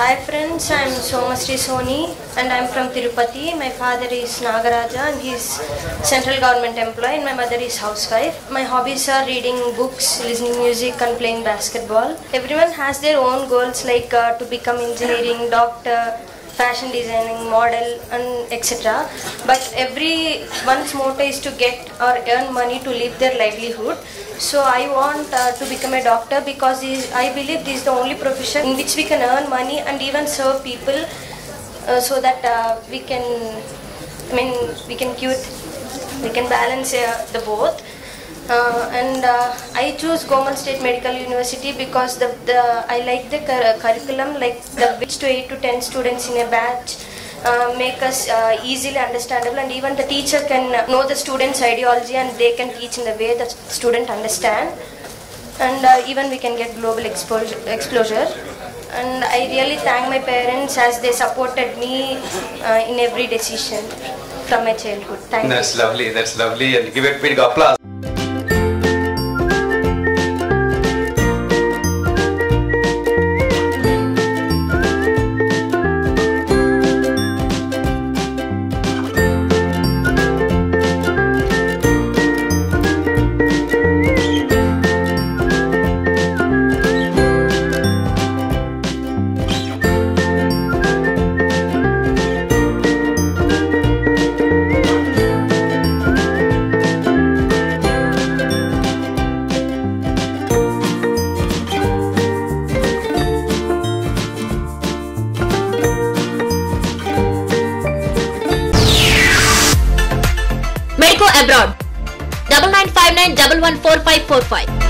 parents, I'm Somasree Soni and I'm from Tirupati. My father is Nagaraja and he's central government employee and my mother is housewife. My hobbies are reading books, listening music and playing basketball. Everyone has their own goals like uh, to become engineering, doctor, fashion designing, model and etc. But everyone's motto is to get or earn money to live their livelihood. So I want uh, to become a doctor because I believe this is the only profession in which we can earn money and even serve people uh, so that uh, we can, I mean, we can cure, we can balance uh, the both. Uh, and uh, I choose Gomel State Medical University because the, the I like the cur- curriculum like the which to 8 to 10 students in a batch uh, make us uh, easily understandable and even the teacher can know the student's ideology and they can teach in the way the student understand and uh, even we can get global exposure, exposure and I really thank my parents as they supported me uh, in every decision from my childhood. Thank you. That's lovely. That's lovely. And give it big applause. Abroad. Double nine five nine double one four five four five.